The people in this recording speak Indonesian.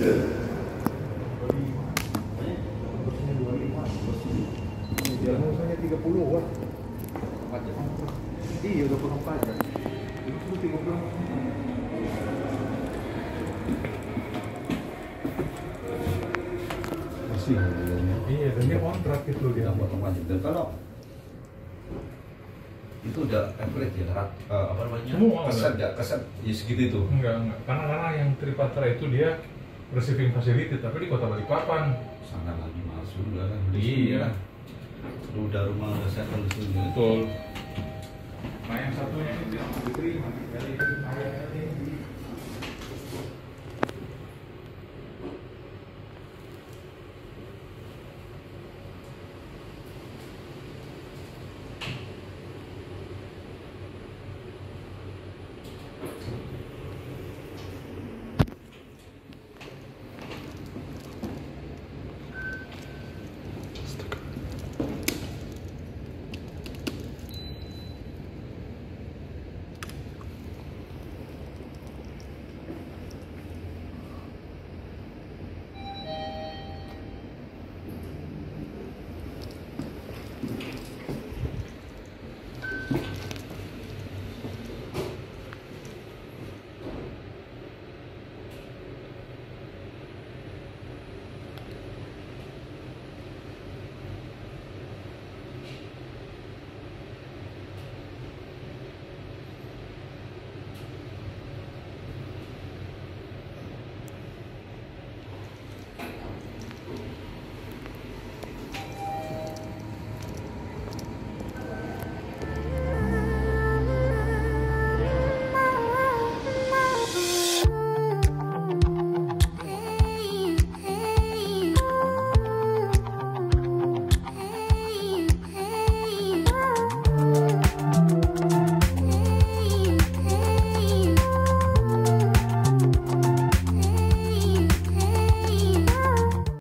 Usahanya 30 wah. Iya udah kurang. Itu 30. Masih Iya, dan dia. Dan kalau itu udah ya, eh, apa namanya ya, ya segitu itu enggak enggak karena karena yang tripatra itu dia receiving facility, tapi di kota Balikpapan. Sana lagi masuk udah kan. Di Iya. kan. Lu udah rumah udah settle di sini. Betul. Nah yang satunya itu yang diterima, dari ayah ini.